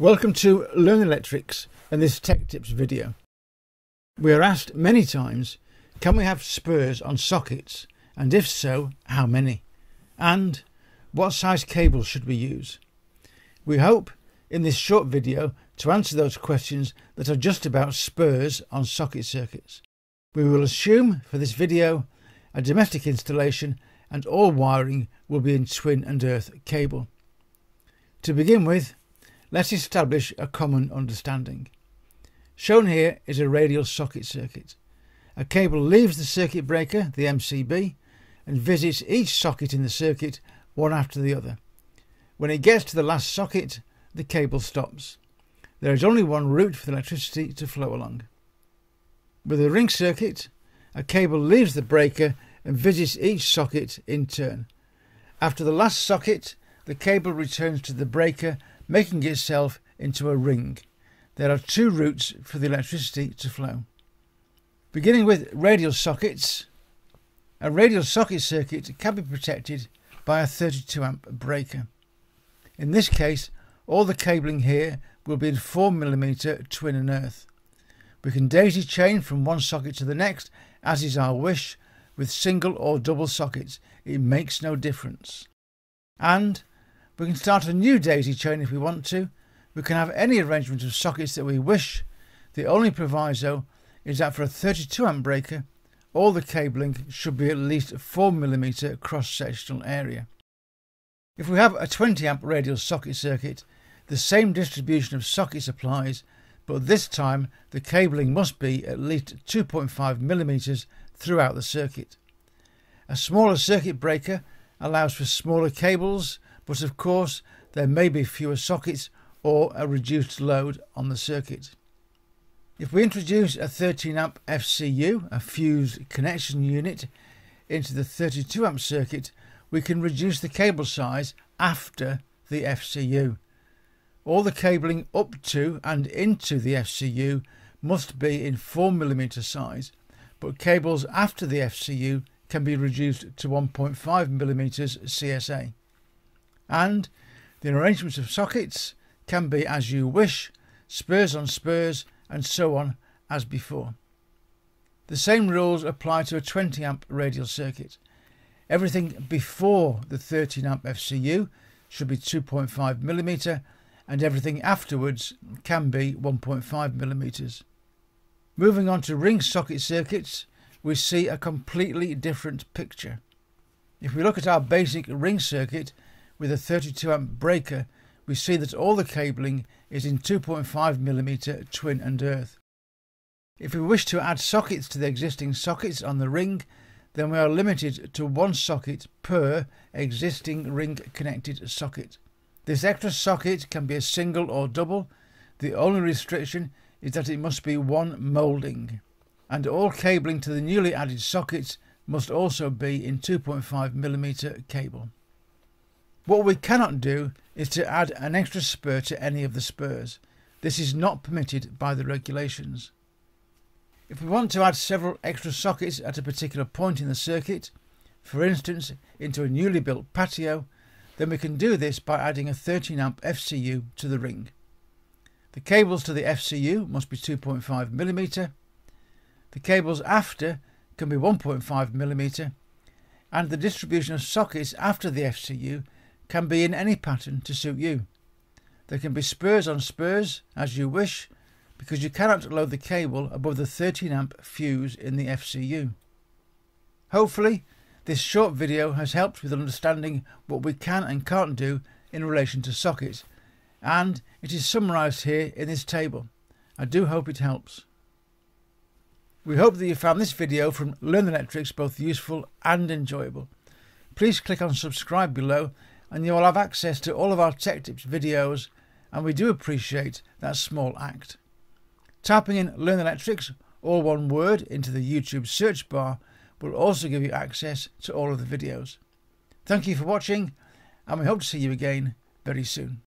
Welcome to Learn Electrics and this Tech Tips video. We are asked many times, can we have spurs on sockets and if so, how many? And what size cable should we use? We hope in this short video to answer those questions that are just about spurs on socket circuits. We will assume for this video a domestic installation and all wiring will be in twin and earth cable. To begin with, let's establish a common understanding. Shown here is a radial socket circuit. A cable leaves the circuit breaker, the MCB, and visits each socket in the circuit one after the other. When it gets to the last socket, the cable stops. There is only one route for the electricity to flow along. With a ring circuit, a cable leaves the breaker and visits each socket in turn. After the last socket, the cable returns to the breaker, making itself into a ring. There are two routes for the electricity to flow. Beginning with radial sockets, a radial socket circuit can be protected by a 32 amp breaker. In this case, all the cabling here will be in 4mm twin and earth. We can daisy chain from one socket to the next as is our wish with single or double sockets. It makes no difference. And we can start a new daisy chain if we want to. We can have any arrangement of sockets that we wish. The only proviso is that for a 32 amp breaker, all the cabling should be at least 4mm cross-sectional area. If we have a 20 amp radial socket circuit, the same distribution of sockets applies, but this time the cabling must be at least 2.5mm throughout the circuit. A smaller circuit breaker allows for smaller cables, but of course there may be fewer sockets or a reduced load on the circuit. If we introduce a 13 amp FCU, a fused connection unit, into the 32 amp circuit, we can reduce the cable size after the FCU. All the cabling up to and into the FCU must be in 4mm size but cables after the FCU can be reduced to 1.5mm CSA. And the arrangements of sockets can be as you wish, spurs on spurs, and so on as before. The same rules apply to a 20 amp radial circuit. Everything before the 13 amp FCU should be 2.5 millimeter, and everything afterwards can be 1.5 millimeters. Moving on to ring socket circuits, we see a completely different picture. If we look at our basic ring circuit with a 32 amp breaker, we see that all the cabling is in 2.5mm twin and earth. If we wish to add sockets to the existing sockets on the ring, then we are limited to one socket per existing ring connected socket. This extra socket can be a single or double. The only restriction is that it must be one moulding, and all cabling to the newly added sockets must also be in 2.5mm cable. What we cannot do is to add an extra spur to any of the spurs. This is not permitted by the regulations. If we want to add several extra sockets at a particular point in the circuit, for instance into a newly built patio, then we can do this by adding a 13 amp FCU to the ring. The cables to the FCU must be 2.5 millimeter. The cables after can be 1.5 millimeter, and the distribution of sockets after the FCU can be in any pattern to suit you. There can be spurs on spurs as you wish because you cannot load the cable above the 13 amp fuse in the FCU. Hopefully this short video has helped with understanding what we can and can't do in relation to sockets and it is summarised here in this table. I do hope it helps. We hope that you found this video from Learn the Electrics both useful and enjoyable. Please click on subscribe below and you will have access to all of our tech tips videos and we do appreciate that small act. Tapping in Learn Electrics, all one word, into the YouTube search bar will also give you access to all of the videos. Thank you for watching and we hope to see you again very soon.